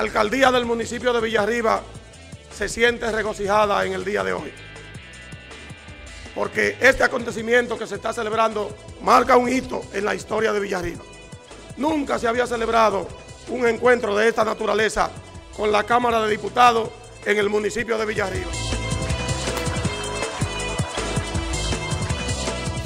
alcaldía del municipio de Villarriba se siente regocijada en el día de hoy. Porque este acontecimiento que se está celebrando marca un hito en la historia de Villarriba. Nunca se había celebrado un encuentro de esta naturaleza con la Cámara de Diputados en el municipio de Villarriba.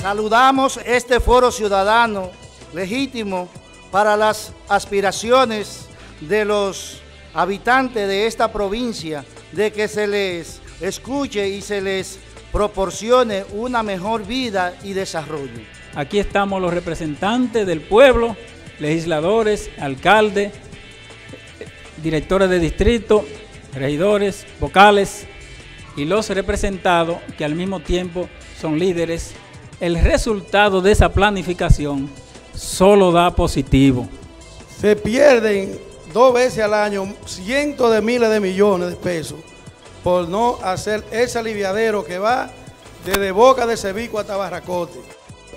Saludamos este foro ciudadano legítimo para las aspiraciones de los habitantes de esta provincia de que se les escuche y se les proporcione una mejor vida y desarrollo. Aquí estamos los representantes del pueblo, legisladores, alcaldes, directores de distrito, regidores, vocales y los representados que al mismo tiempo son líderes. El resultado de esa planificación solo da positivo. Se pierden dos veces al año cientos de miles de millones de pesos por no hacer ese aliviadero que va desde Boca de Sevico hasta Barracote.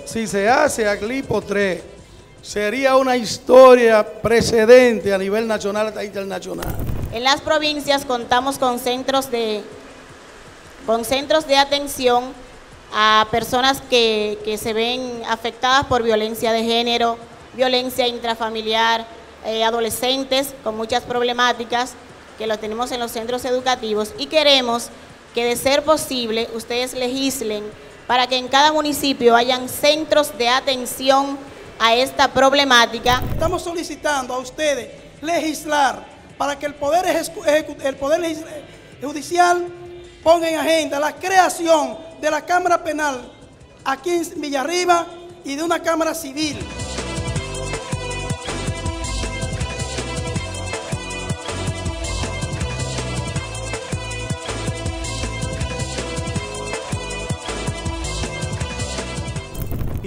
Si se hace a Clipo 3, sería una historia precedente a nivel nacional hasta internacional. En las provincias contamos con centros de, con centros de atención a personas que, que se ven afectadas por violencia de género, violencia intrafamiliar, eh, adolescentes con muchas problemáticas que lo tenemos en los centros educativos y queremos que de ser posible ustedes legislen para que en cada municipio hayan centros de atención a esta problemática. Estamos solicitando a ustedes legislar para que el Poder, el poder Judicial ponga en agenda la creación de la Cámara Penal aquí en Villarriba y de una Cámara Civil.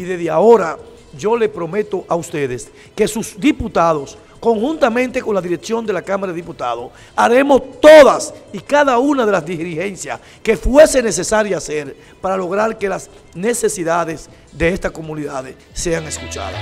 Desde ahora yo le prometo a ustedes que sus diputados, conjuntamente con la dirección de la Cámara de Diputados, haremos todas y cada una de las dirigencias que fuese necesaria hacer para lograr que las necesidades de estas comunidades sean escuchadas.